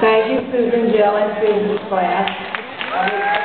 Thank you, Susan, Jill, and Susan's class.